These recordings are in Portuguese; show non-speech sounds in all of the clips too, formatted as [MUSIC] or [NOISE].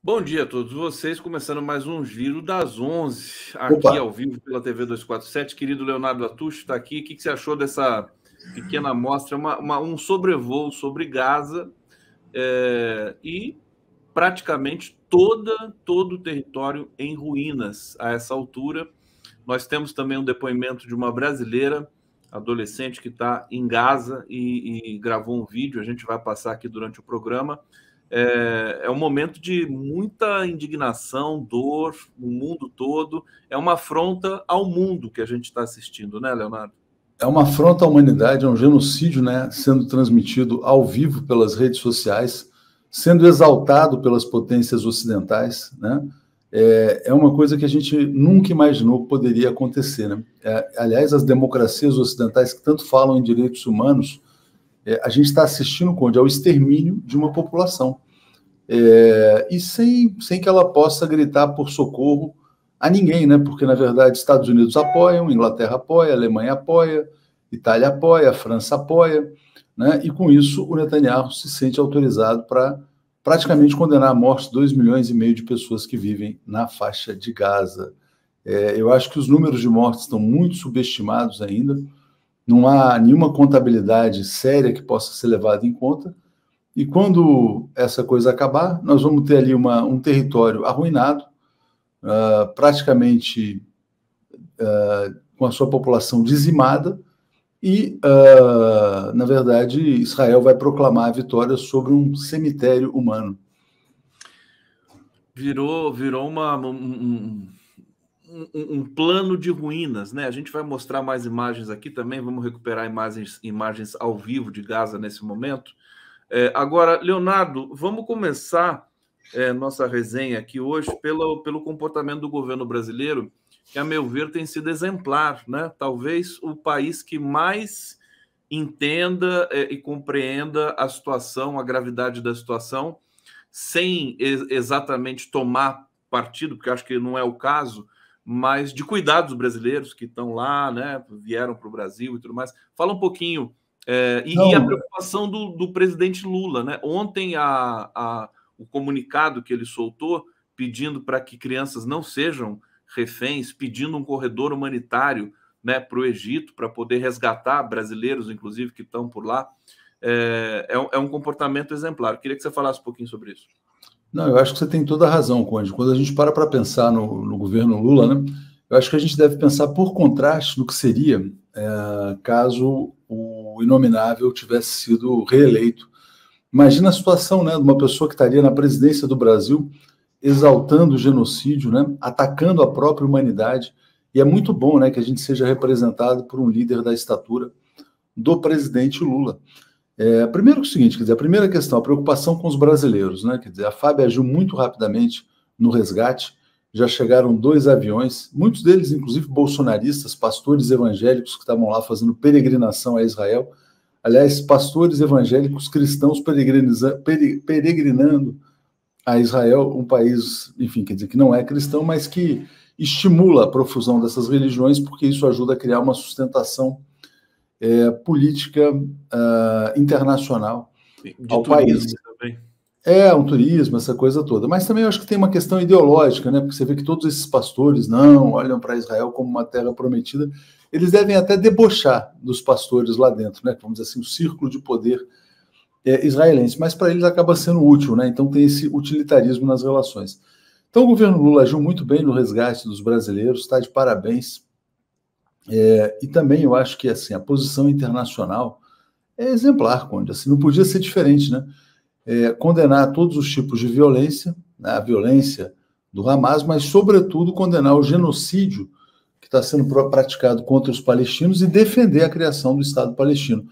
Bom dia a todos vocês, começando mais um Giro das 11, aqui Opa. ao vivo pela TV 247. Querido Leonardo Atucho está aqui. O que, você achou dessa pequena amostra? Uma, uma, um sobrevoo sobre Gaza é, e praticamente toda, todo o território em ruínas a essa altura. Nós temos também um depoimento de uma brasileira, adolescente, que está em Gaza e, e gravou um vídeo. A gente vai passar aqui durante o programa é, é um momento de muita indignação, dor, no mundo todo. É uma afronta ao mundo que a gente está assistindo, né, Leonardo? É uma afronta à humanidade, é um genocídio, né, sendo transmitido ao vivo pelas redes sociais, sendo exaltado pelas potências ocidentais, né? É, é uma coisa que a gente nunca imaginou que poderia acontecer, né? É, aliás, as democracias ocidentais que tanto falam em direitos humanos é, a gente está assistindo, Conde, ao extermínio de uma população. É, e sem, sem que ela possa gritar por socorro a ninguém, né? Porque, na verdade, Estados Unidos apoiam, Inglaterra apoia, Alemanha apoia, Itália apoia, França apoia, né? E com isso o Netanyahu se sente autorizado para praticamente condenar à morte 2 milhões e meio de pessoas que vivem na faixa de Gaza. É, eu acho que os números de mortes estão muito subestimados ainda não há nenhuma contabilidade séria que possa ser levada em conta. E quando essa coisa acabar, nós vamos ter ali uma, um território arruinado, uh, praticamente uh, com a sua população dizimada, e, uh, na verdade, Israel vai proclamar a vitória sobre um cemitério humano. Virou, virou uma, um, um, um, plano de ruínas, né? A gente vai mostrar mais imagens aqui também, vamos recuperar imagens, imagens ao vivo de Gaza nesse momento. É, agora, Leonardo, vamos começar é, nossa resenha aqui hoje pelo, pelo comportamento do governo brasileiro, que, a meu ver, tem sido exemplar, né? Talvez o país que mais entenda é, e compreenda a situação, a gravidade da situação, sem exatamente tomar partido, porque acho que não é o caso, mas de cuidar dos brasileiros que estão lá, né, vieram para o Brasil e tudo mais. Fala um pouquinho. É, e, e, a preocupação do, do, presidente Lula, né? Ontem a, a, o comunicado que ele soltou pedindo para que crianças não sejam reféns, pedindo um corredor humanitário né, para o Egito, para poder resgatar brasileiros, inclusive, que estão por lá, é, é, é um comportamento exemplar. Queria que você falasse um pouquinho sobre isso. Não, eu acho que você tem toda a razão, Conde. Quando a gente para para pensar no, no, governo Lula, né, eu acho que a gente deve pensar por contraste no que seria é, caso o inominável tivesse sido reeleito. Imagina a situação né, de uma pessoa que estaria na presidência do Brasil exaltando o genocídio, né, atacando a própria humanidade. E é muito bom né, que a gente seja representado por um líder da estatura do presidente Lula. É, primeiro é o seguinte, quer dizer, a primeira questão, a preocupação com os brasileiros, né? Quer dizer, a FAB agiu muito rapidamente no resgate, já chegaram dois aviões, muitos deles, inclusive, bolsonaristas, pastores evangélicos que estavam lá fazendo peregrinação a Israel. Aliás, pastores evangélicos cristãos peregrinando a Israel, um país, enfim, quer dizer, que não é cristão, mas que estimula a profusão dessas religiões, porque isso ajuda a criar uma sustentação é, política uh, internacional de ao país. Também. É, um turismo, essa coisa toda. Mas também eu acho que tem uma questão ideológica, né? Porque você vê que todos esses pastores não olham para Israel como uma terra prometida. Eles devem até debochar dos pastores lá dentro, né? Vamos dizer assim, o círculo de poder é, israelense. Mas para eles acaba sendo útil, né? Então tem esse utilitarismo nas relações. Então o governo Lula agiu muito bem no resgate dos brasileiros, está de parabéns. É, e também eu acho que assim a posição internacional é exemplar, Conde. Assim, não podia ser diferente, né? É, condenar todos os tipos de violência, né, a violência do Hamas, mas, sobretudo, condenar o genocídio que está sendo praticado contra os palestinos e defender a criação do Estado palestino.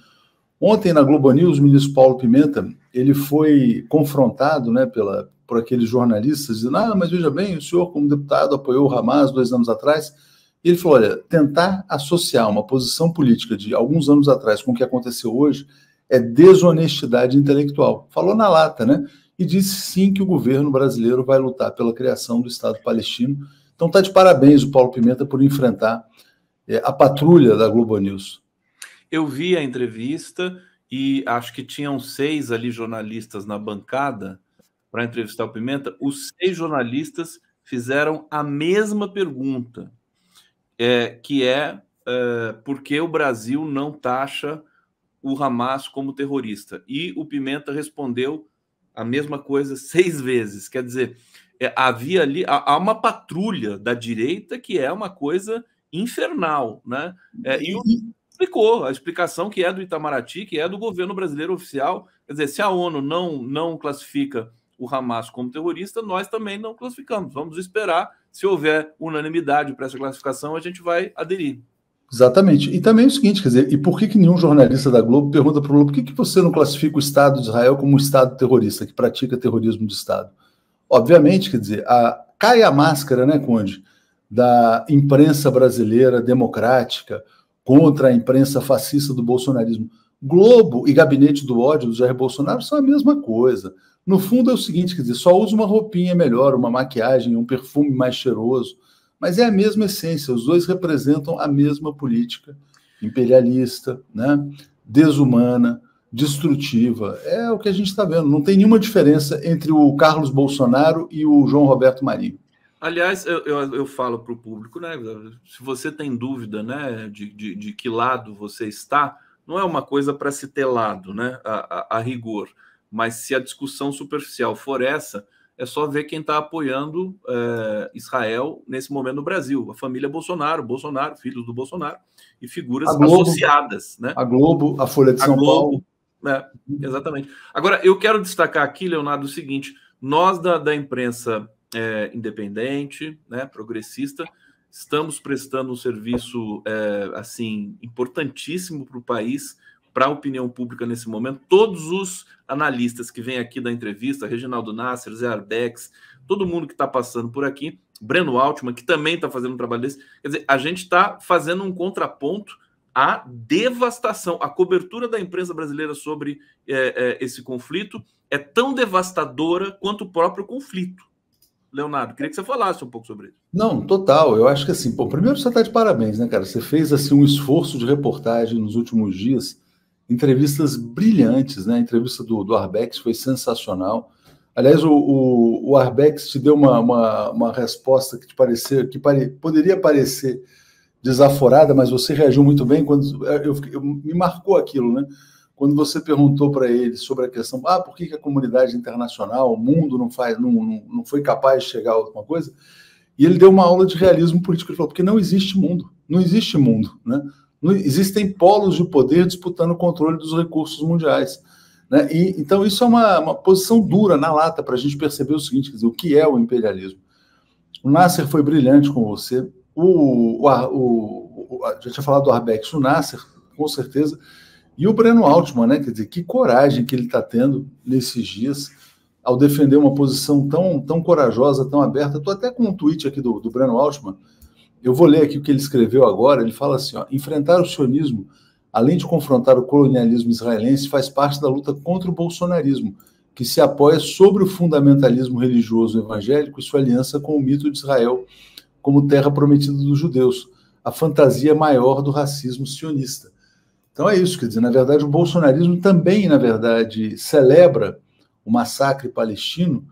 Ontem, na Globo News, o ministro Paulo Pimenta ele foi confrontado né, pela, por aqueles jornalistas, dizendo: Ah, mas veja bem, o senhor, como deputado, apoiou o Hamas dois anos atrás. E ele falou: olha, tentar associar uma posição política de alguns anos atrás com o que aconteceu hoje é desonestidade intelectual. Falou na lata, né? E disse sim que o governo brasileiro vai lutar pela criação do Estado palestino. Então tá de parabéns o Paulo Pimenta por enfrentar é, a patrulha da Globo News. Eu vi a entrevista e acho que tinham seis ali jornalistas na bancada para entrevistar o Pimenta, os seis jornalistas fizeram a mesma pergunta, é, que é, é por que o Brasil não taxa o Hamas como terrorista? E o Pimenta respondeu a mesma coisa seis vezes. Quer dizer, é, havia ali há, uma patrulha da direita que é uma coisa infernal, né? É, e o, explicou a explicação que é do Itamaraty, que é do governo brasileiro oficial. Quer dizer, se a ONU não, não classifica o Hamas como terrorista, nós também não classificamos. Vamos esperar. Se houver unanimidade para essa classificação, a gente vai aderir. Exatamente. E também é o seguinte, quer dizer, e por que, que nenhum jornalista da Globo pergunta para o Globo por que, que você não classifica o Estado de Israel como um Estado terrorista, que pratica terrorismo de Estado? Obviamente, quer dizer, a, cai a máscara, né, Conde, da imprensa brasileira democrática contra a imprensa fascista do bolsonarismo. Globo e gabinete do ódio do Jair Bolsonaro são a mesma coisa. No fundo é o seguinte, quer dizer, só usa uma roupinha melhor, uma maquiagem, um perfume mais cheiroso, mas é a mesma essência, os dois representam a mesma política imperialista, né? desumana, destrutiva. É o que a gente está vendo. Não tem nenhuma diferença entre o Carlos Bolsonaro e o João Roberto Marinho. Aliás, eu, eu, eu falo para o público, né? Se você tem dúvida né, de, de, de, que lado você está, não é uma coisa para se ter lado, né? A, a, a rigor. Mas se a discussão superficial for essa, é só ver quem está apoiando é, Israel nesse momento no Brasil. A família Bolsonaro, Bolsonaro, filhos do Bolsonaro e figuras Globo, associadas. Né? A Globo, a Folha de São Paulo. É, exatamente. Agora, eu quero destacar aqui, Leonardo, o seguinte: nós da, da imprensa é, independente, né, progressista, estamos prestando um serviço é, assim importantíssimo para o país para a opinião pública nesse momento. Todos os analistas que vêm aqui da entrevista, Reginaldo Nasser, Zé Arbex, todo mundo que está passando por aqui, Breno Altman, que também está fazendo um trabalho desse. Quer dizer, a gente está fazendo um contraponto à devastação. A cobertura da imprensa brasileira sobre é, é, esse conflito é tão devastadora quanto o próprio conflito. Leonardo, queria que você falasse um pouco sobre isso. Não, total. Eu acho que assim, bom, primeiro você está de parabéns, né, cara? Você fez assim um esforço de reportagem nos últimos dias entrevistas brilhantes, né? A entrevista do, do Arbex foi sensacional. Aliás, o, o, o Arbex te deu uma, uma, uma resposta que te parecia, que pare, poderia parecer desaforada, mas você reagiu muito bem quando eu, eu me marcou aquilo, né? Quando você perguntou para ele sobre a questão, ah, por que, que, a comunidade internacional, o mundo não faz, não, não, não foi capaz de chegar a alguma coisa? E ele deu uma aula de realismo político. Ele falou, porque não existe mundo, não existe mundo, né? existem polos de poder disputando o controle dos recursos mundiais. Né? E, então, isso é uma, uma posição dura na lata para a gente perceber o seguinte: dizer, o que é o imperialismo. O Nasser foi brilhante com você. O, o, o, o já tinha falado do Arbex, o Nasser, com certeza. E o Breno Altman, né? Quer dizer, que coragem que ele está tendo nesses dias ao defender uma posição tão, tão corajosa, tão aberta. Estou até com um tweet aqui do, do Breno Altman eu vou ler aqui o que ele escreveu agora. Ele fala assim: ó, enfrentar o sionismo, além de confrontar o colonialismo israelense, faz parte da luta contra o bolsonarismo, que se apoia sobre o fundamentalismo religioso evangélico e sua aliança com o mito de Israel como terra prometida dos judeus, a fantasia maior do racismo sionista. Então é isso, quer dizer, na verdade, o bolsonarismo também, na verdade, celebra o massacre palestino,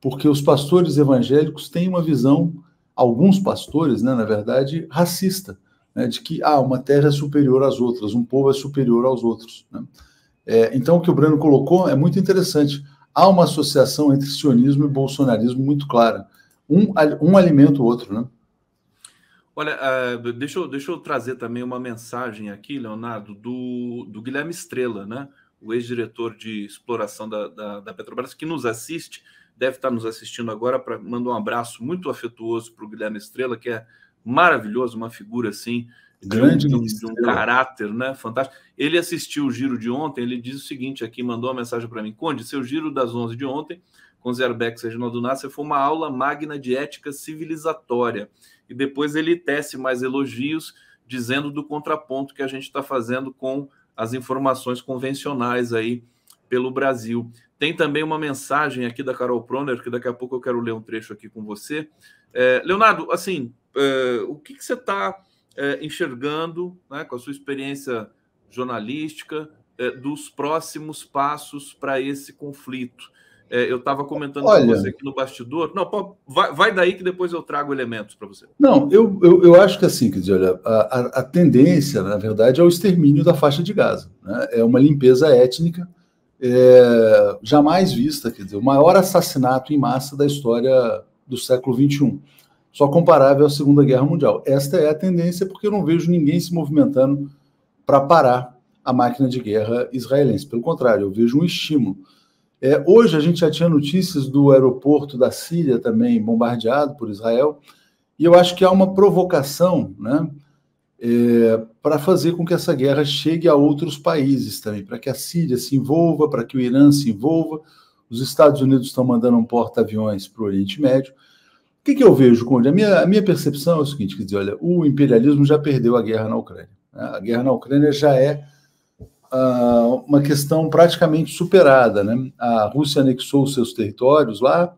porque os pastores evangélicos têm uma visão alguns pastores, né, na verdade, racista, né, de que ah, uma terra é superior às outras, um povo é superior aos outros. Né? É, então, o que o Breno colocou é muito interessante. Há uma associação entre sionismo e bolsonarismo muito clara. Um, um alimenta o outro, né? Olha, uh, deixa, eu, deixa eu trazer também uma mensagem aqui, Leonardo, do, do Guilherme Estrela, né? o ex-diretor de exploração da, da, da Petrobras, que nos assiste deve estar nos assistindo agora, para mandar um abraço muito afetuoso para o Guilherme Estrela, que é maravilhoso, uma figura assim, grande de um, de um caráter, né? Fantástico. Ele assistiu o giro de ontem, ele diz o seguinte aqui, mandou uma mensagem para mim: Conde, seu giro das 11 de ontem, com Zerbeck Reginaldo Nasser, foi uma aula magna de ética civilizatória. E depois ele tece mais elogios, dizendo do contraponto que a gente está fazendo com as informações convencionais aí pelo Brasil. Tem também uma mensagem aqui da Carol Proner, que daqui a pouco eu quero ler um trecho aqui com você. É, Leonardo, assim, é, o que, que você está é, enxergando né, com a sua experiência jornalística é, dos próximos passos para esse conflito? É, eu estava comentando Olha, com você aqui no bastidor. Não, pô, vai, vai, daí que depois eu trago elementos para você. Não, eu, eu, eu, acho que assim, quer dizer, olha, a, a, tendência, na verdade, é o extermínio da faixa de Gaza. Né? É uma limpeza étnica é, jamais vista, quer dizer, o maior assassinato em massa da história do século XXI. Só comparável à Segunda Guerra Mundial. Esta é a tendência, porque eu não vejo ninguém se movimentando para parar a máquina de guerra israelense. Pelo contrário, eu vejo um estímulo. É, hoje a gente já tinha notícias do aeroporto da Síria também bombardeado por Israel, e eu acho que há uma provocação né, é, para fazer com que essa guerra chegue a outros países também, para que a Síria se envolva, para que o Irã se envolva. Os Estados Unidos estão mandando um porta-aviões para o Oriente Médio. O que, que eu vejo, Conde? A minha, a minha percepção é o seguinte: quer dizer, olha, o imperialismo já perdeu a guerra na Ucrânia. Né? A guerra na Ucrânia já é uma questão praticamente superada. Né? A Rússia anexou seus territórios lá,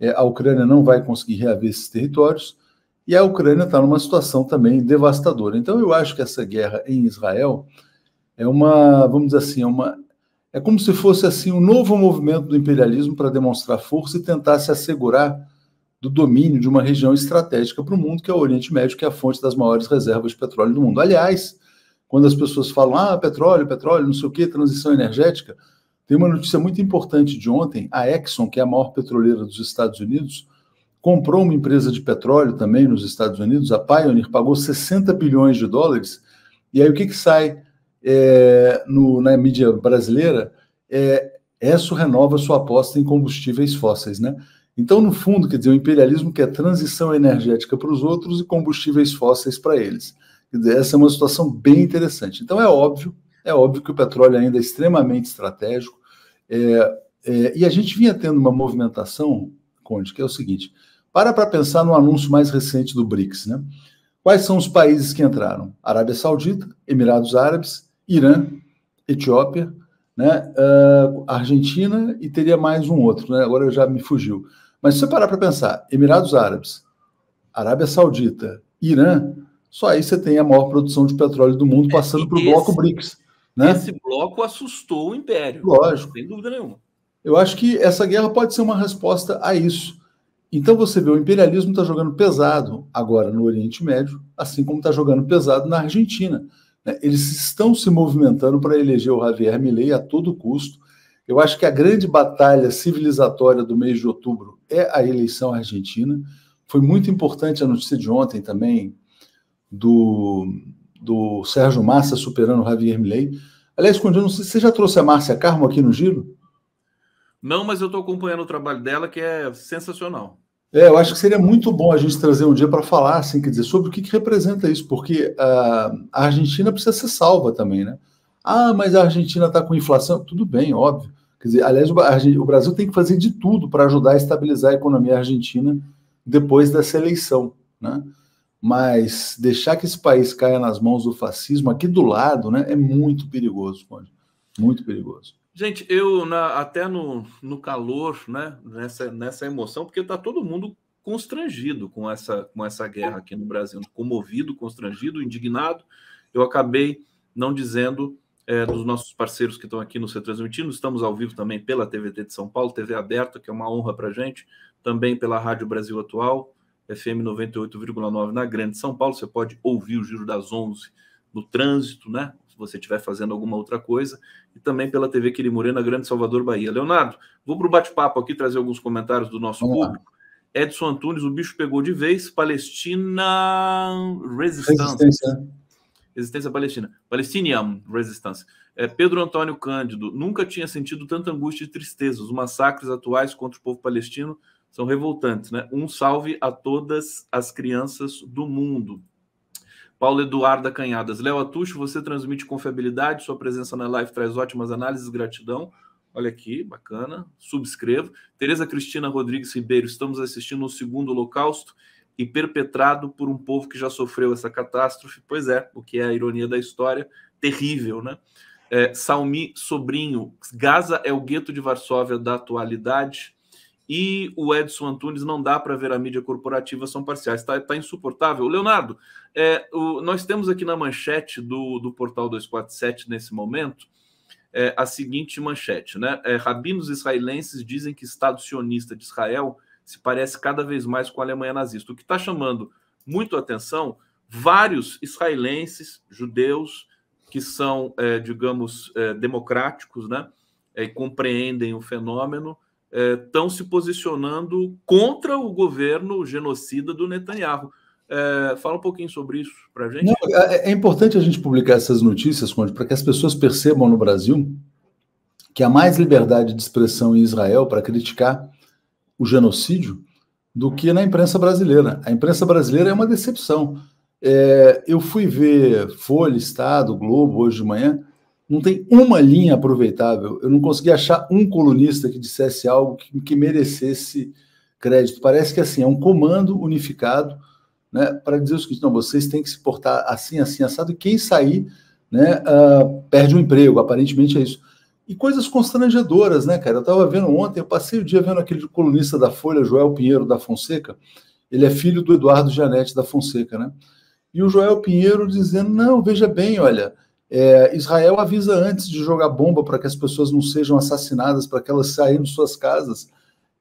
é, a Ucrânia não vai conseguir reaver esses territórios, e a Ucrânia está numa situação também devastadora. Então, eu acho que essa guerra em Israel é uma, vamos dizer assim, é uma. É como se fosse assim um novo movimento do imperialismo para demonstrar força e tentar se assegurar do domínio de uma região estratégica para o mundo, que é o Oriente Médio, que é a fonte das maiores reservas de petróleo do mundo. Aliás, quando as pessoas falam, ah, petróleo, petróleo, não sei o quê, transição energética, tem uma notícia muito importante de ontem: a Exxon, que é a maior petroleira dos Estados Unidos, comprou uma empresa de petróleo também nos Estados Unidos, a Pioneer, pagou 60 bilhões de dólares. E aí o que, que sai é, no, na mídia brasileira? É, ESSO renova sua aposta em combustíveis fósseis, né? Então, no fundo, quer dizer, o imperialismo quer transição energética para os outros e combustíveis fósseis para eles. Dizer, essa é uma situação bem interessante. Então, é óbvio, é óbvio que o petróleo ainda é extremamente estratégico. É, é, e a gente vinha tendo uma movimentação, Conde, que é o seguinte: para para pensar no anúncio mais recente do BRICS, né? Quais são os países que entraram? Arábia Saudita, Emirados Árabes, Irã, Etiópia, né? Uh, Argentina e teria mais um outro, né? Agora já me fugiu. Mas se você parar para pensar, Emirados Árabes, Arábia Saudita, Irã, só aí você tem a maior produção de petróleo do mundo é, passando para o bloco BRICS. Né? Esse bloco assustou o império. Lógico. Sem dúvida nenhuma. Eu acho que essa guerra pode ser uma resposta a isso. Então você vê, o imperialismo está jogando pesado agora no Oriente Médio, assim como está jogando pesado na Argentina. Né? Eles estão se movimentando para eleger o Javier Milei a todo custo. Eu acho que a grande batalha civilizatória do mês de outubro é a eleição argentina. Foi muito importante a notícia de ontem também do, do Sérgio Massa superando o Javier Milei. Aliás, quando eu não sei, você já trouxe a Márcia Carmo aqui no Giro? Não, mas eu estou acompanhando o trabalho dela, que é sensacional. É, eu acho que seria muito bom a gente trazer um dia para falar, assim, quer dizer, sobre o que, que representa isso, porque uh, a Argentina precisa ser salva também, né? Ah, mas a Argentina está com inflação. Tudo bem, óbvio. Quer dizer, aliás, o Brasil tem que fazer de tudo para ajudar a estabilizar a economia argentina depois dessa eleição, né? Mas deixar que esse país caia nas mãos do fascismo aqui do lado, né, é muito perigoso, Conde. Muito perigoso. Gente, eu na, até no, no calor, né, nessa, nessa emoção, porque está todo mundo constrangido com essa, com essa guerra aqui no Brasil, comovido, constrangido, indignado. Eu acabei não dizendo é, dos nossos parceiros que estão aqui no C transmitindo. Estamos ao vivo também pela TVT de São Paulo, TV aberta, que é uma honra para gente, também pela Rádio Brasil Atual, FM 98,9 na Grande São Paulo. Você pode ouvir o Giro das 11 no trânsito, né? Se você estiver fazendo alguma outra coisa, e também pela TV Quirimurê na Grande Salvador, Bahia. Leonardo, vou para o bate-papo aqui trazer alguns comentários do nosso Vamos público. Lá. Edson Antunes, o bicho pegou de vez. Palestina Resistance. Resistência. Resistência Palestina. Palestinian Resistance. É, Pedro Antônio Cândido, nunca tinha sentido tanta angústia e tristeza. Os massacres atuais contra o povo palestino são revoltantes, né? Um salve a todas as crianças do mundo. Paulo Eduardo Canhadas. Léo Atucho, você transmite confiabilidade, sua presença na live traz ótimas análises, gratidão. Olha aqui, bacana. Subscrevo. Tereza Cristina Rodrigues Ribeiro, estamos assistindo o segundo holocausto e perpetrado por um povo que já sofreu essa catástrofe. Pois é, o que é a ironia da história, terrível, né? É, Salmi Sobrinho, Gaza é o gueto de Varsóvia da atualidade e o Edson Antunes não dá para ver a mídia corporativa são parciais. Está tá insuportável. Leonardo, é, o, nós temos aqui na manchete do, do portal 247 nesse momento é, a seguinte manchete, né? É, rabinos israelenses dizem que Estado sionista de Israel se parece cada vez mais com a Alemanha nazista. O que está chamando muito atenção, vários israelenses, judeus, que são, é, digamos, é, democráticos, né? É, e compreendem o fenômeno, estão é, se posicionando contra o governo genocida do Netanyahu. É, fala um pouquinho sobre isso para a gente. Não, é, é, importante a gente publicar essas notícias, para que as pessoas percebam no Brasil que há mais liberdade de expressão em Israel para criticar o genocídio do que na imprensa brasileira. A imprensa brasileira é uma decepção. É, eu fui ver Folha, Estado, Globo hoje de manhã, não tem uma linha aproveitável. Eu não consegui achar um colunista que dissesse algo que, que merecesse crédito. Parece que assim é um comando unificado né, para dizer o seguinte: não, vocês têm que se portar assim, assim, assado, e quem sair né, uh, perde o um emprego, aparentemente é isso. E coisas constrangedoras, né, cara? Eu estava vendo ontem, eu passei o dia vendo aquele colunista da Folha, Joel Pinheiro da Fonseca, ele é filho do Eduardo Janete da Fonseca, né? E o Joel Pinheiro dizendo: não, veja bem, olha, é, Israel avisa antes de jogar bomba para que as pessoas não sejam assassinadas, para que elas saiam de suas casas.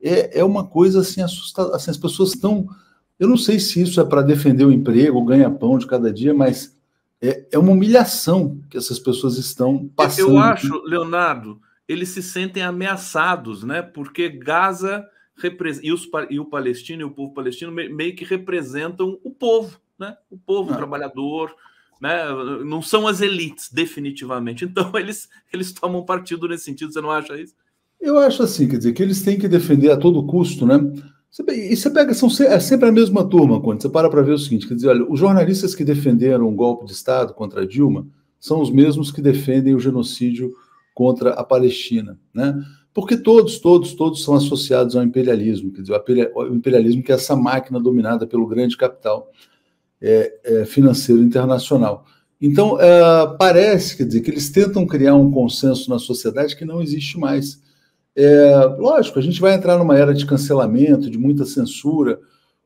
É, é uma coisa assim assustadora. Assim, as pessoas estão eu não sei se isso é para defender o emprego, o ganha-pão de cada dia, mas é, é uma humilhação que essas pessoas estão passando. Eu acho, Leonardo, eles se sentem ameaçados, né? Porque Gaza e, os, e o palestino e o povo palestino meio que representam o povo, né? O povo ah. trabalhador, né? Não são as elites, definitivamente. [LAUGHS] Então eles eles tomam partido nesse sentido. Você não acha isso? Eu acho assim, quer dizer, que eles têm que defender a todo custo, né? E você pega, são é sempre a mesma turma, quando você para para ver o seguinte: quer dizer, olha, os jornalistas que defenderam o golpe de Estado contra Dilma são os mesmos que defendem o genocídio contra a Palestina, né? Porque todos, todos, todos são associados ao imperialismo, quer dizer, o imperialismo que é essa máquina dominada pelo grande capital é, é, financeiro internacional. Então, é, parece, quer dizer, que eles tentam criar um consenso na sociedade que não existe mais. É, lógico, a gente vai entrar numa era de cancelamento, de muita censura.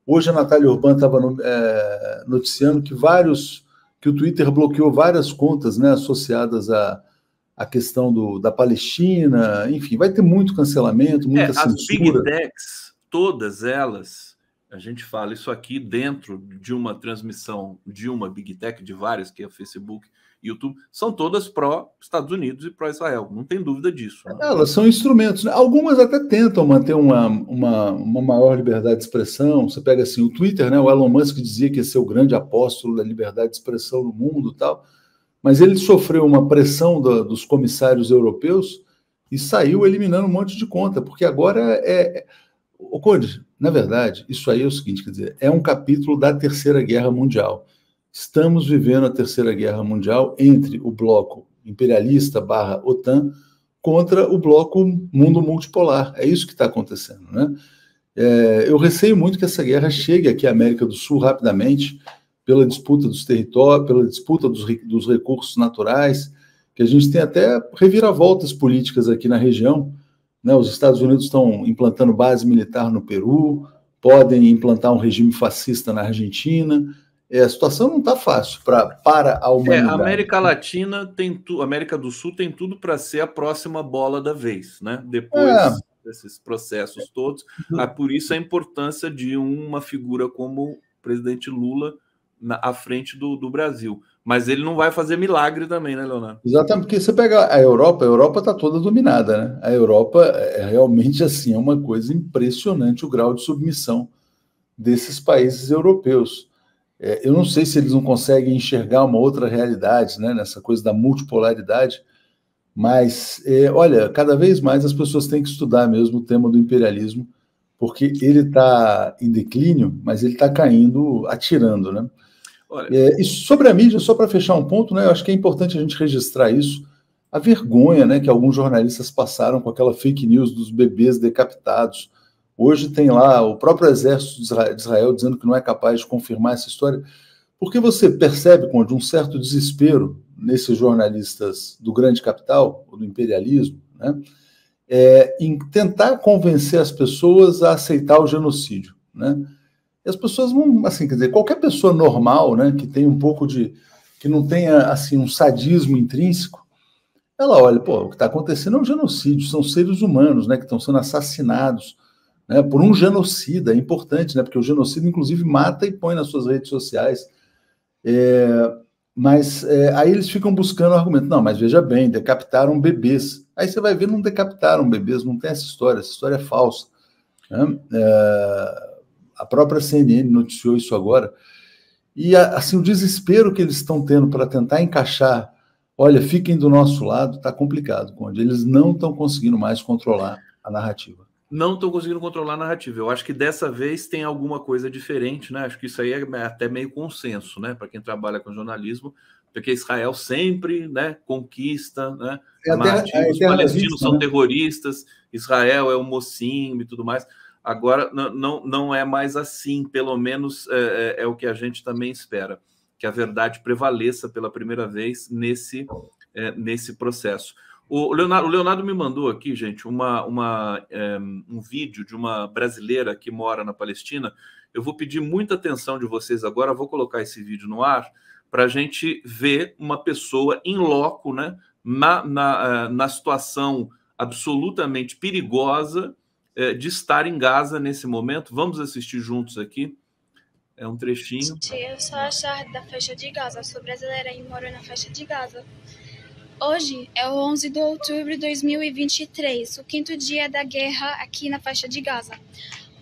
Hoje a Natália Urbana estava é, noticiando que vários, que o Twitter bloqueou várias contas né, associadas à, à questão do, da Palestina, enfim, vai ter muito cancelamento, muita é, censura. As big techs, todas elas, a gente fala isso aqui dentro de uma transmissão de uma big tech, de várias, que é o Facebook, YouTube, são todas pró-Estados Unidos e pró-Israel, não tem dúvida disso. Né? Elas são instrumentos. Né? Algumas até tentam manter uma, uma, uma, maior liberdade de expressão. Você pega assim o Twitter, né? O Elon Musk dizia que ia ser o grande apóstolo da liberdade de expressão no mundo, tal. Mas ele sofreu uma pressão do, dos comissários europeus e saiu eliminando um monte de conta, porque agora é, é o Conde, na verdade, isso aí é o seguinte, quer dizer, é um capítulo da Terceira Guerra Mundial estamos vivendo a Terceira Guerra Mundial entre o bloco imperialista barra OTAN contra o bloco mundo multipolar. É isso que está acontecendo, né? É, eu receio muito que essa guerra chegue aqui à América do Sul rapidamente, pela disputa dos territórios, pela disputa dos, dos recursos naturais, que a gente tem até reviravoltas políticas aqui na região. Né? Os Estados Unidos estão implantando base militar no Peru, podem implantar um regime fascista na Argentina, é, a situação não está fácil pra, para a humanidade. É, a América Latina tem tudo, América do Sul tem tudo para ser a próxima bola da vez, né? Depois é. desses processos todos, ah, por isso a importância de uma figura como o presidente Lula na, à frente do, do Brasil. Mas ele não vai fazer milagre também, né, Leonardo? Exatamente, porque você pega a Europa, a Europa está toda dominada, né? A Europa é realmente assim, é uma coisa impressionante o grau de submissão desses países europeus. É, eu não sei se eles não conseguem enxergar uma outra realidade, né, nessa coisa da multipolaridade, mas, é, olha, cada vez mais as pessoas têm que estudar mesmo o tema do imperialismo, porque ele está em declínio, mas ele está caindo, atirando, né? É, e sobre a mídia, só para fechar um ponto, né, eu acho que é importante a gente registrar isso, a vergonha né, que alguns jornalistas passaram com aquela fake news dos bebês decapitados, Hoje tem lá o próprio exército de Israel dizendo que não é capaz de confirmar essa história, porque você percebe, com um certo desespero nesses jornalistas do grande capital, do imperialismo, né, é, em tentar convencer as pessoas a aceitar o genocídio. Né? As pessoas não, assim, quer dizer, qualquer pessoa normal, né, que tem um pouco de, que não tenha, assim, um sadismo intrínseco, ela olha, pô, o que está acontecendo é um genocídio, são seres humanos, né, que estão sendo assassinados, né, por um genocida, é importante, né, porque o genocida, inclusive, mata e põe nas suas redes sociais. É, mas é, aí eles ficam buscando argumento, não, mas veja bem, decapitaram bebês. Aí você vai ver, não decapitaram bebês, não tem essa história, essa história é falsa. Né? É, a própria CNN noticiou isso agora. E assim, o desespero que eles estão tendo para tentar encaixar Olha, fiquem do nosso lado, está complicado, Conde. Eles não estão conseguindo mais controlar a narrativa. Não estão conseguindo controlar a narrativa. Eu acho que dessa vez tem alguma coisa diferente, né? Acho que isso aí é até meio consenso, né? Para quem trabalha com jornalismo, porque Israel sempre, né, conquista, né? É até, os palestinos vista, são né? terroristas, Israel é o mocinho e tudo mais. Agora não, não é mais assim, pelo menos é, é, é o que a gente também espera que a verdade prevaleça pela primeira vez nesse, é, nesse processo. O Leonardo, o Leonardo, me mandou aqui, gente, uma, uma, é, um vídeo de uma brasileira que mora na Palestina. Eu vou pedir muita atenção de vocês agora, vou colocar esse vídeo no ar para a gente ver uma pessoa em loco, né, na, na, é, na situação absolutamente perigosa é, de estar em Gaza nesse momento. Vamos assistir juntos aqui. É um trechinho. Eu sou a Char da faixa de Gaza, sou brasileira e moro na faixa de Gaza. Hoje é o 11 de outubro de 2023, o quinto dia da guerra aqui na faixa de Gaza.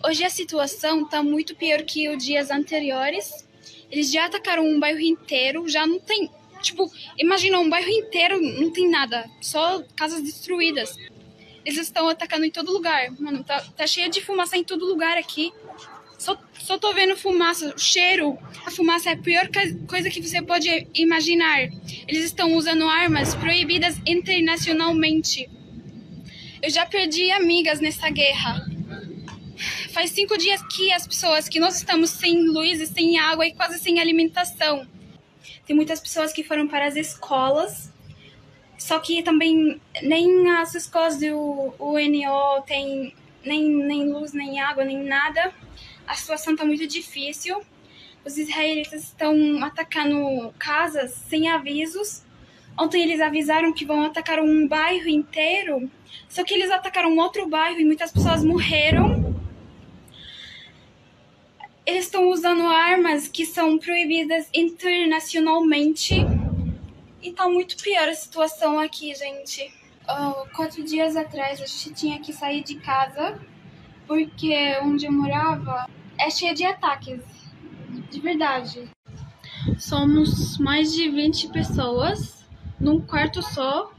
Hoje a situação está muito pior que os dias anteriores. Eles já atacaram um bairro inteiro, já não tem. Tipo, imagina um bairro inteiro, não tem nada, só casas destruídas. Eles estão atacando em todo lugar. Mano, tá, tá cheio de fumaça em todo lugar aqui. Só, só tô vendo fumaça, o cheiro. A fumaça é a pior coisa que você pode imaginar. Eles estão usando armas proibidas internacionalmente. Eu já perdi amigas nessa guerra. Faz cinco dias que as pessoas, que nós estamos sem luz e sem água e quase sem alimentação. Tem muitas pessoas que foram para as escolas, só que também nem as escolas do UNO tem nem, nem luz, nem água, nem nada a situação está muito difícil. Os israelitas estão atacando casas sem avisos. Ontem eles avisaram que vão atacar um bairro inteiro, só que eles atacaram outro bairro e muitas pessoas morreram. Eles estão usando armas que são proibidas internacionalmente. E tá muito pior a situação aqui, gente. Uh, quatro dias atrás a gente tinha que sair de casa porque onde eu morava é cheia de ataques. De verdade. Somos mais de 20 pessoas num quarto só.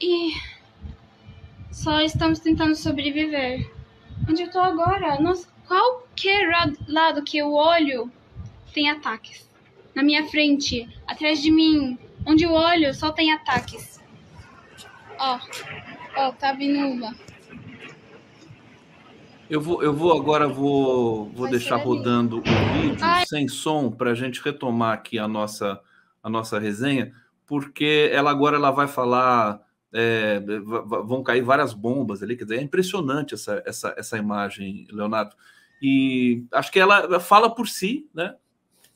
E só estamos tentando sobreviver. Onde eu tô agora, nos, qualquer lado que eu olho tem ataques. Na minha frente, atrás de mim, onde eu olho só tem ataques. Ó, ó, tá vindo uma. Eu vou, eu vou agora vou, vou deixar rodando o vídeo Ai. sem som para a gente retomar aqui a nossa, a nossa resenha, porque ela agora ela vai falar. É, vão cair várias bombas ali, quer dizer, é impressionante essa, essa, essa imagem, Leonardo. E acho que ela fala por si, né?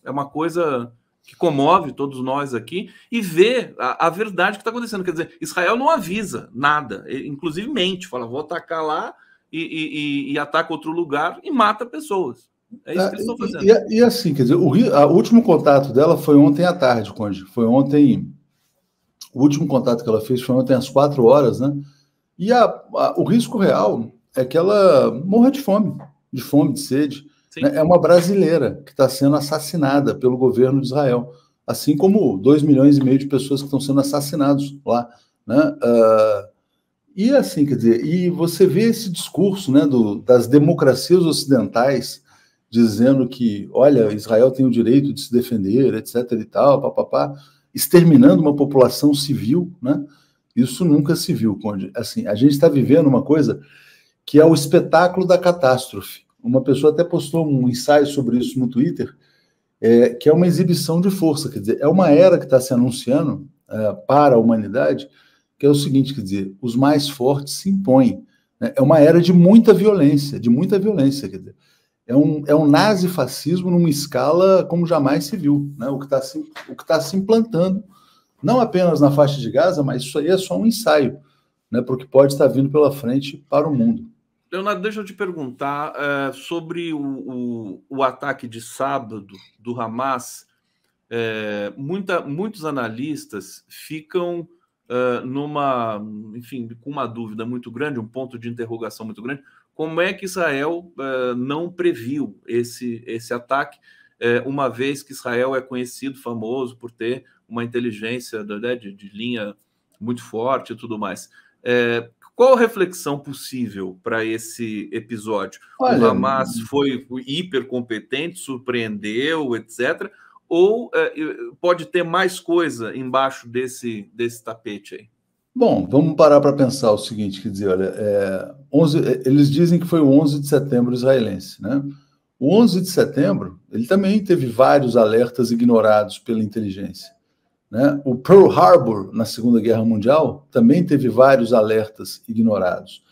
É uma coisa que comove todos nós aqui e vê a, a verdade que está acontecendo. Quer dizer, Israel não avisa nada, inclusive mente, fala, vou atacar lá e, e, e ataca outro lugar e mata pessoas. É isso que eles estão fazendo. E, e, assim, quer dizer, o, o último contato dela foi ontem à tarde, Conde. Foi ontem. O último contato que ela fez foi ontem às quatro horas, né? E a, a, o risco real é que ela morra de fome, de fome, de sede. Né? É uma brasileira que está sendo assassinada pelo governo de Israel, assim como dois milhões e meio de pessoas que estão sendo assassinados lá. Né? Uh, e assim, quer dizer, e você vê esse discurso né, do, das democracias ocidentais dizendo que, olha, Israel tem o direito de se defender, etc. e tal, papapá, exterminando uma população civil, né? Isso nunca se viu, Conde. Assim, a gente está vivendo uma coisa que é o espetáculo da catástrofe. Uma pessoa até postou um ensaio sobre isso no Twitter, é, que é uma exibição de força, quer dizer, é uma era que está se anunciando é, para a humanidade que é o seguinte, quer dizer, os mais fortes se impõem. Né? É uma era de muita violência, de muita violência, quer dizer. É um, é um nazifascismo numa escala como jamais se viu, né? o que está se, o que tá se implantando não apenas na faixa de Gaza, mas isso aí é só um ensaio, né, porque pode estar vindo pela frente para o mundo. Leonardo, deixa eu te perguntar é, sobre o, o, o, ataque de sábado do Hamas. É, muita, muitos analistas ficam uh, numa, enfim, com uma dúvida muito grande, um ponto de interrogação muito grande. Como é que Israel não previu esse, esse ataque, uma vez que Israel é conhecido, famoso por ter uma inteligência né, de, de linha muito forte e tudo mais? Qual a reflexão possível para esse episódio? Olha, o Hamas foi hipercompetente, surpreendeu, etc ou é, pode ter mais coisa embaixo desse, desse tapete aí? Bom, vamos parar para pensar o seguinte, quer dizer, olha, é, 11, é, eles dizem que foi o 11 de setembro israelense, né? O 11 de setembro, ele também teve vários alertas ignorados pela inteligência. Né? O Pearl Harbor, na Segunda Guerra Mundial, também teve vários alertas ignorados.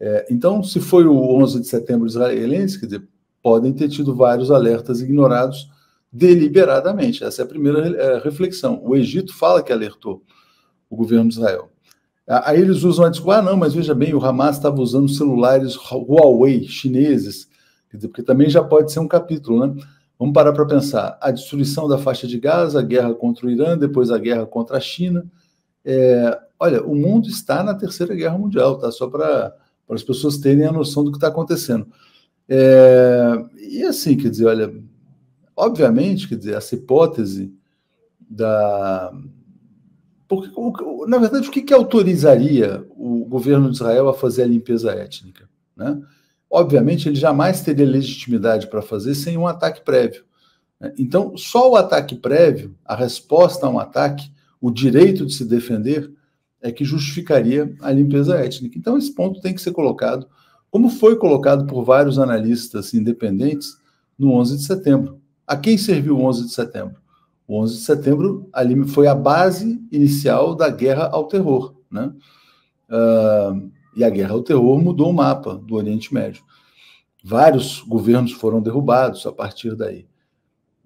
É, então, se foi o 11 de setembro israelense, quer dizer, podem ter tido vários alertas ignorados deliberadamente. Essa é a primeira é, reflexão. O Egito fala que alertou o governo de Israel. Aí eles usam a desculpa, ah, não, mas veja bem, o Hamas estava usando celulares Huawei chineses, porque também já pode ser um capítulo, né? Vamos parar para pensar. A destruição da faixa de Gaza, a guerra contra o Irã, depois a guerra contra a China. É, olha, o mundo está na terceira guerra mundial, tá? Só para as pessoas terem a noção do que está acontecendo. É, e assim, quer dizer, olha, Obviamente, quer dizer, essa hipótese da. Porque, na verdade, o que, que autorizaria o governo de Israel a fazer a limpeza étnica? Né? Obviamente, ele jamais teria legitimidade para fazer sem um ataque prévio. Né? Então, só o ataque prévio, a resposta a um ataque, o direito de se defender, é que justificaria a limpeza étnica. Então, esse ponto tem que ser colocado, como foi colocado por vários analistas independentes no 11 de setembro. A quem serviu o 11 de setembro? O 11 de setembro ali foi a base inicial da guerra ao terror, né? Uh, e a guerra ao terror mudou o mapa do Oriente Médio. Vários governos foram derrubados a partir daí.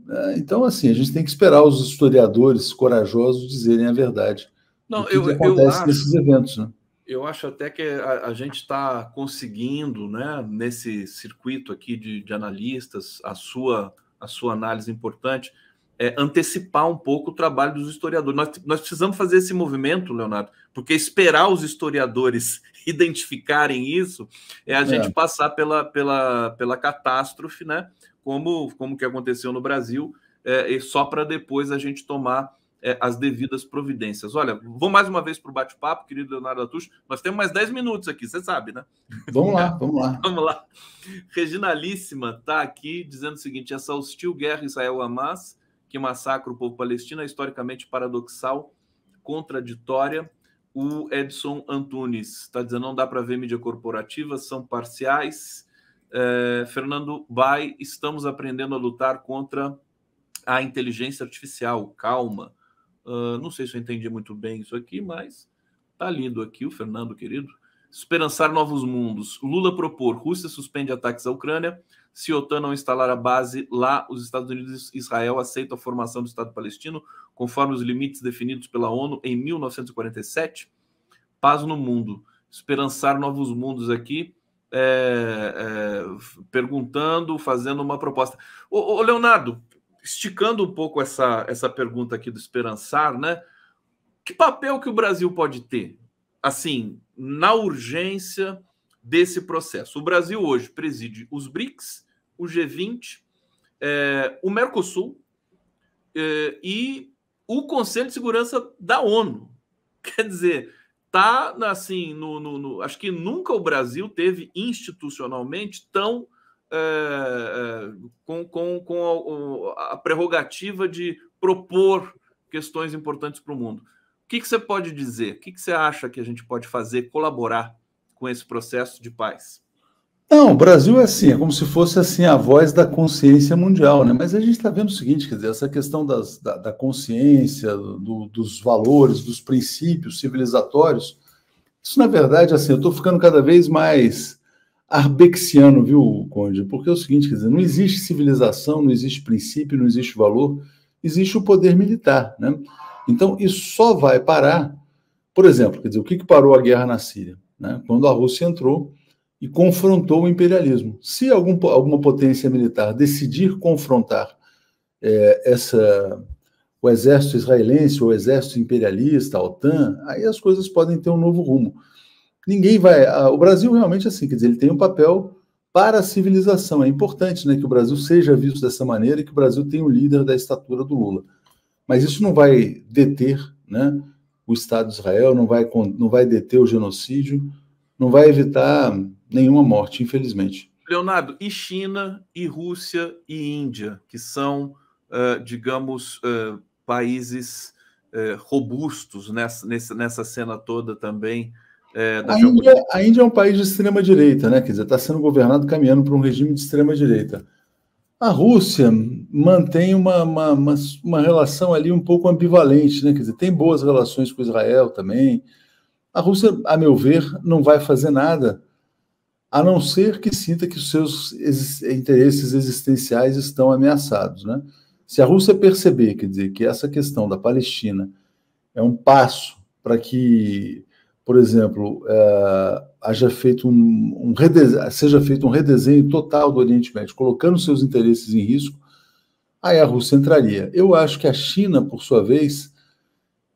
Uh, então, assim, a gente tem que esperar os historiadores corajosos dizerem a verdade. Não, eu, que acontece eu acho, nesses eventos, né? Eu acho até que a, a gente está conseguindo, né, nesse circuito aqui de, de analistas, a sua a sua análise importante, é antecipar um pouco o trabalho dos historiadores. Nós, nós precisamos fazer esse movimento, Leonardo, porque esperar os historiadores [LAUGHS] identificarem isso é a é. gente passar pela, pela, pela catástrofe, né? Como, como que aconteceu no Brasil, é, e só para depois a gente tomar é, as devidas providências. Olha, vou mais uma vez para o bate-papo, querido Leonardo Atucho. Nós temos mais 10 minutos aqui, você sabe, né? Vamos lá, vamos lá. [LAUGHS] vamos lá. Reginalíssima está aqui dizendo o seguinte: essa hostil guerra Israel-Hamas, que massacra o povo palestino, é historicamente paradoxal, contraditória. O Edson Antunes está dizendo: não dá para ver mídia corporativa, são parciais. É, Fernando Bai, estamos aprendendo a lutar contra a inteligência artificial. Calma. Uh, não sei se eu entendi muito bem isso aqui, mas tá lindo aqui o Fernando, querido. Esperançar novos mundos. Lula propor: Rússia suspende ataques à Ucrânia. Se OTAN não instalar a base lá, os Estados Unidos e Israel aceitam a formação do Estado palestino, conforme os limites definidos pela ONU em 1947. Paz no mundo. Esperançar novos mundos aqui. É, é, perguntando, fazendo uma proposta. Ô Leonardo, esticando um pouco essa, essa pergunta aqui do esperançar, né? Que papel que o Brasil pode ter, assim, na urgência desse processo? O Brasil hoje preside os BRICS, o G20, é, o Mercosul é, e o Conselho de Segurança da ONU. [LAUGHS] Quer dizer, tá assim, no, no, no, acho que nunca o Brasil teve institucionalmente tão é, é, com, com, com a, a, prerrogativa de propor questões importantes para o mundo. O que, que você pode dizer? O que, que você acha que a gente pode fazer, colaborar com esse processo de paz? Não, o Brasil é assim, é como se fosse assim a voz da consciência mundial, né? Mas a gente está vendo o seguinte, quer dizer, essa questão das, da, da consciência, do, dos valores, dos princípios civilizatórios, isso na verdade, assim, eu estou ficando cada vez mais arbexiano, viu, Conde? Porque é o seguinte, quer dizer, não existe civilização, não existe princípio, não existe valor, existe o poder militar, né? Então, isso só vai parar, por exemplo, quer dizer, o que, que parou a guerra na Síria? Né? Quando a Rússia entrou e confrontou o imperialismo. Se algum, alguma potência militar decidir confrontar é, essa, o exército israelense, o exército imperialista, a OTAN, aí as coisas podem ter um novo rumo. Ninguém vai. o Brasil realmente assim, quer dizer, ele tem um papel para a civilização. É importante né, que o Brasil seja visto dessa maneira e que o Brasil tenha um líder da estatura do Lula. Mas isso não vai deter né, o Estado de Israel, não vai, não vai deter o genocídio, não vai evitar nenhuma morte, infelizmente. Leonardo, e China, e Rússia, e Índia, que são, uh, digamos, uh, países uh, robustos nessa, nessa cena toda também é, a, Índia, a, Índia, é um país de extrema direita, né? Quer dizer, está sendo governado caminhando para um regime de extrema direita. A Rússia mantém uma, uma, uma, uma, relação ali um pouco ambivalente, né? Quer dizer, tem boas relações com Israel também. A Rússia, a meu ver, não vai fazer nada, a não ser que sinta que os seus interesses existenciais estão ameaçados, né? Se a Rússia perceber, quer dizer, que essa questão da Palestina é um passo para que por exemplo, é, haja feito um, um seja feito um redesenho total do Oriente Médio, colocando seus interesses em risco, aí a Rússia entraria. Eu acho que a China, por sua vez,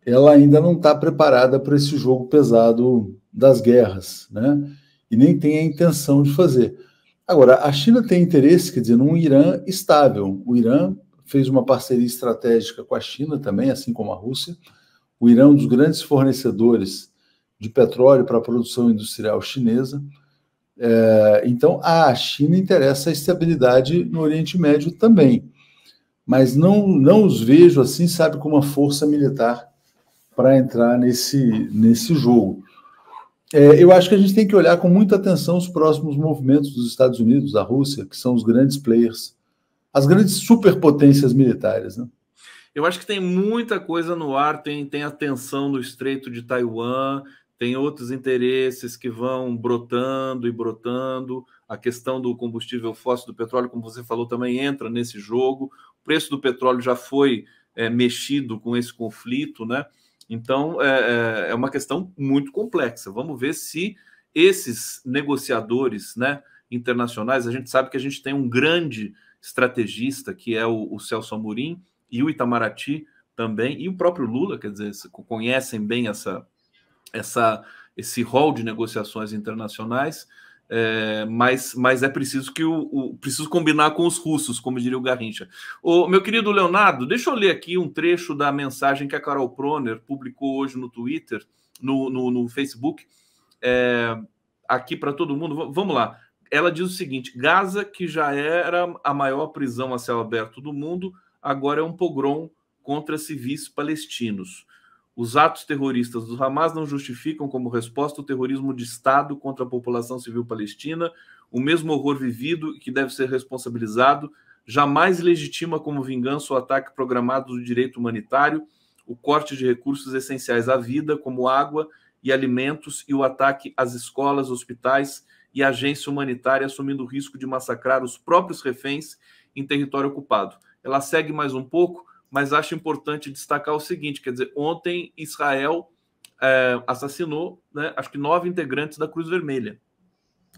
ela ainda não está preparada para esse jogo pesado das guerras, né? E nem tem a intenção de fazer. Agora, a China tem interesse, quer dizer, num Irã estável. O Irã fez uma parceria estratégica com a China também, assim como a Rússia. O Irã é um dos grandes fornecedores de petróleo para a produção industrial chinesa. É, então, a China interessa a estabilidade no Oriente Médio também, mas não, não os vejo assim, sabe, com uma força militar para entrar nesse, nesse jogo. É, eu acho que a gente tem que olhar com muita atenção os próximos movimentos dos Estados Unidos, da Rússia, que são os grandes players, as grandes superpotências militares. Né? Eu acho que tem muita coisa no ar, tem, tem a tensão no Estreito de Taiwan, tem outros interesses que vão brotando e brotando. A questão do combustível fóssil do petróleo, como você falou, também entra nesse jogo. O preço do petróleo já foi é, mexido com esse conflito, né? Então é, é, é uma questão muito complexa. Vamos ver se esses negociadores, né, internacionais, a gente sabe que a gente tem um grande estrategista que é o, o Celso Amorim e o Itamaraty também e o próprio Lula, quer dizer, conhecem bem essa essa, esse rol de negociações internacionais, é, mas, mas é preciso que o, o, preciso combinar com os russos, como diria o Garrincha. O meu querido Leonardo, deixa eu ler aqui um trecho da mensagem que a Carol Proner publicou hoje no Twitter, no, no, no Facebook, é, aqui para todo mundo. Vamos lá. Ela diz o seguinte: Gaza, que já era a maior prisão a céu aberto do mundo, agora é um pogrom contra civis palestinos. Os atos terroristas do Hamas não justificam como resposta o terrorismo de Estado contra a população civil palestina, o mesmo horror vivido que deve ser responsabilizado, jamais legitima como vingança o ataque programado do direito humanitário, o corte de recursos essenciais à vida, como água e alimentos, e o ataque às escolas, hospitais e agência humanitária, assumindo o risco de massacrar os próprios reféns em território ocupado. Ela segue mais um pouco mas acho importante destacar o seguinte: quer dizer, ontem Israel é, assassinou, né, acho que nove integrantes da Cruz Vermelha.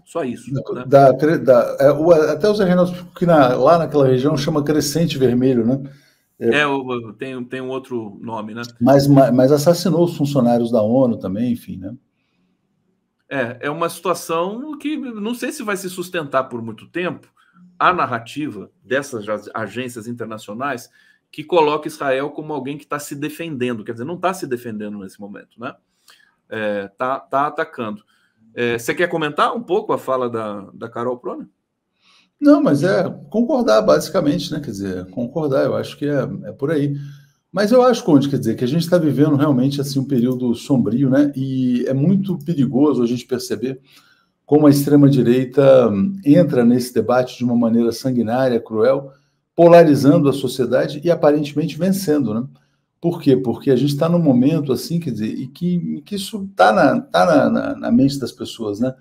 Só isso. Né? Da, da, é, o, até os Renato, que na, lá naquela região chama Crescente Vermelho, né? É, é tem, tem um outro nome, né? Mas, mas assassinou os funcionários da ONU também, enfim, né? É, é uma situação que não sei se vai se sustentar por muito tempo. A narrativa dessas agências internacionais que coloca Israel como alguém que está se defendendo, quer dizer, não está se defendendo nesse momento, né? É, tá, tá atacando. É, você quer comentar um pouco a fala da, da Carol Prona? Não, mas é concordar, basicamente, né? Quer dizer, concordar, eu acho que é, é por aí. Mas eu acho, Conde, quer dizer, que a gente está vivendo realmente assim um período sombrio, né? E é muito perigoso a gente perceber como a extrema-direita entra nesse debate de uma maneira sanguinária, cruel, polarizando a sociedade e aparentemente vencendo, né? Por quê? Porque a gente está num momento assim, quer dizer, e que, que isso está na, tá na, na, na, mente das pessoas, né?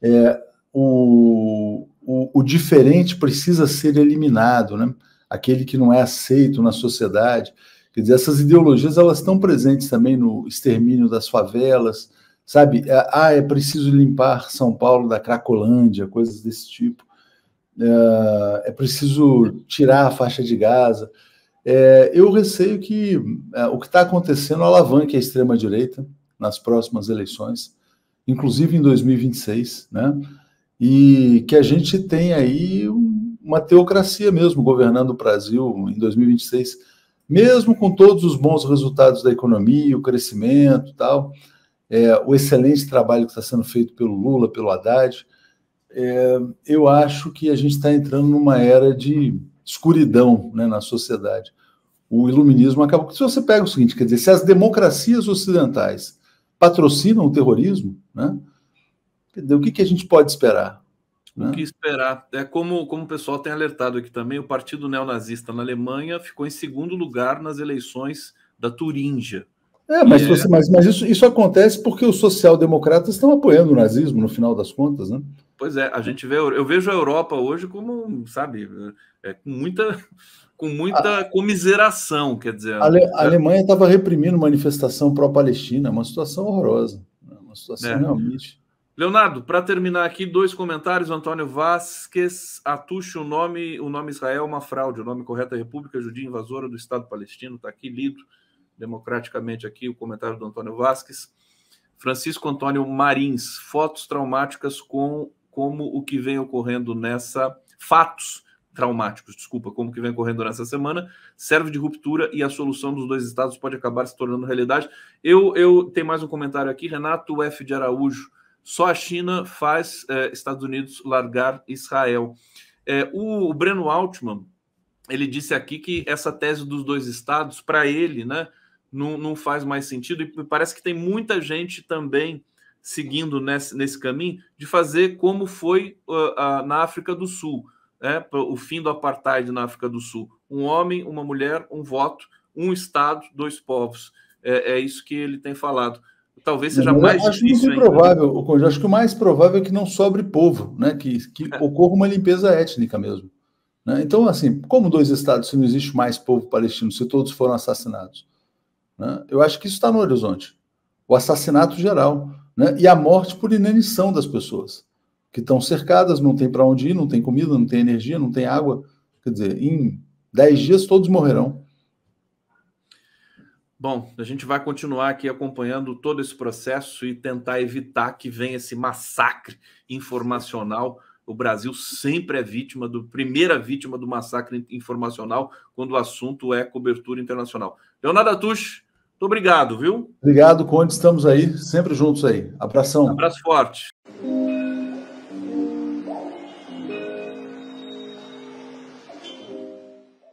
É, o, o, o, diferente precisa ser eliminado, né? Aquele que não é aceito na sociedade. Quer dizer, essas ideologias elas estão presentes também no extermínio das favelas, sabe? É, ah, é preciso limpar São Paulo da Cracolândia, coisas desse tipo. É, é preciso tirar a faixa de Gaza. É, eu receio que é, o que está acontecendo alavanque a extrema-direita nas próximas eleições, inclusive em 2026, né? E que a gente tem aí uma teocracia mesmo governando o Brasil em 2026 mesmo com todos os bons resultados da economia, o crescimento tal, é, o excelente trabalho que está sendo feito pelo Lula, pelo Haddad, é, eu acho que a gente está entrando numa era de escuridão né, na sociedade. O iluminismo acaba. Se você pega o seguinte, quer dizer, se as democracias ocidentais patrocinam o terrorismo, né, o que, que a gente pode esperar? O que esperar? É como, como o pessoal tem alertado aqui também, o Partido Neonazista na Alemanha ficou em segundo lugar nas eleições da Turíngia. É, mas. Você, mas, mas isso, isso acontece porque os social-democratas estão apoiando o nazismo, no final das contas, né? Pois é, a gente vê, eu vejo a Europa hoje como, sabe, é, com muita, com muita a, comiseração, quer dizer. A, Ale, a Alemanha estava reprimindo manifestação pró-Palestina, uma situação horrorosa, né? uma situação é. realmente. Leonardo, para terminar aqui, dois comentários. Antônio Vasques, atuxa o nome, o nome Israel é uma fraude. O nome correto é República Judia Invasora do Estado Palestino. Está aqui lido democraticamente aqui o comentário do Antônio Vasques. Francisco Antônio Marins, fotos traumáticas com como o que vem ocorrendo nessa fatos traumáticos, desculpa, como que vem ocorrendo nessa semana, serve de ruptura e a solução dos dois estados pode acabar se tornando realidade. Eu, eu tenho mais um comentário aqui, Renato F. de Araújo só a China faz é, Estados Unidos largar Israel. É, o, o Breno Altman ele disse aqui que essa tese dos dois estados, para ele, né, não, não faz mais sentido, e parece que tem muita gente também seguindo nesse, nesse caminho de fazer como foi uh, uh, na África do Sul, né, o fim do apartheid na África do Sul. Um homem, uma mulher, um voto, um Estado, dois povos. É, é isso que ele tem falado talvez seja Mas mais acho difícil. Muito provável, eu acho que o mais provável é que não sobre povo, né? que, que é. ocorra uma limpeza étnica mesmo. Né? Então, assim, como dois estados, se não existe mais povo palestino, se todos foram assassinados? Né? Eu acho que isso está no horizonte. O assassinato geral né? e a morte por inanição das pessoas, que estão cercadas, não tem para onde ir, não tem comida, não tem energia, não tem água. Quer dizer, em dez dias todos morrerão. Bom, a gente vai continuar aqui acompanhando todo esse processo e tentar evitar que venha esse massacre informacional. O Brasil sempre é vítima do primeira vítima do massacre informacional quando o assunto é cobertura internacional. Leonardo Atush, muito obrigado, viu? Obrigado, Conde. Estamos aí, sempre juntos aí. Abração. Abraço forte.